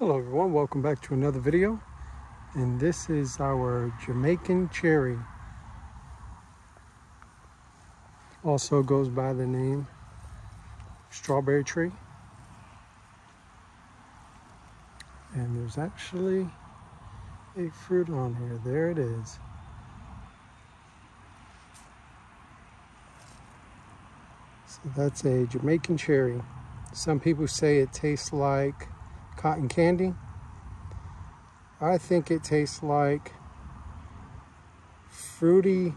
Hello everyone, welcome back to another video. And this is our Jamaican cherry. Also goes by the name strawberry tree. And there's actually a fruit on here. There it is. So that's a Jamaican cherry. Some people say it tastes like cotton candy. I think it tastes like fruity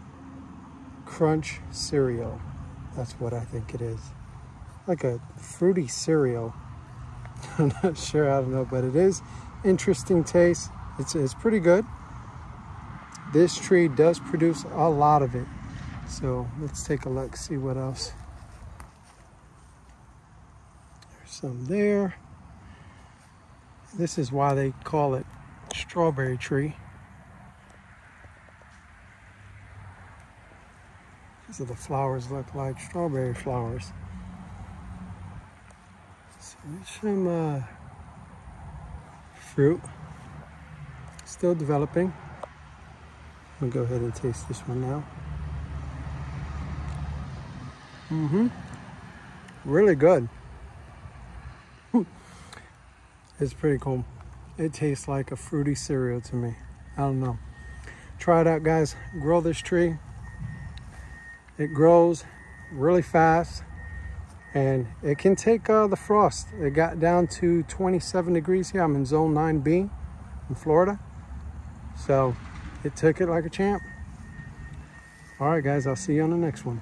crunch cereal. That's what I think it is. Like a fruity cereal. I'm not sure, I don't know, but it is interesting taste. It's, it's pretty good. This tree does produce a lot of it. So let's take a look, see what else. There's some there. This is why they call it strawberry tree. So the flowers look like strawberry flowers. So there's some uh, fruit. Still developing. Gonna go ahead and taste this one now. Mm-hmm. Really good. It's pretty cool. It tastes like a fruity cereal to me. I don't know. Try it out, guys. Grow this tree. It grows really fast and it can take uh, the frost. It got down to 27 degrees here. I'm in zone 9B in Florida. So it took it like a champ. All right, guys, I'll see you on the next one.